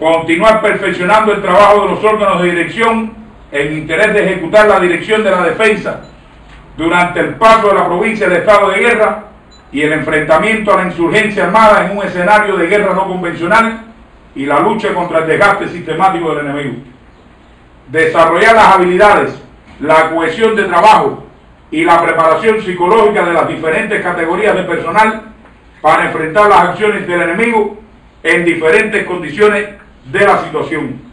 continuar perfeccionando el trabajo de los órganos de dirección en interés de ejecutar la dirección de la defensa durante el paso de la provincia de estado de guerra y el enfrentamiento a la insurgencia armada en un escenario de guerra no convencional y la lucha contra el desgaste sistemático del enemigo. Desarrollar las habilidades, la cohesión de trabajo y la preparación psicológica de las diferentes categorías de personal para enfrentar las acciones del enemigo en diferentes condiciones de la situación.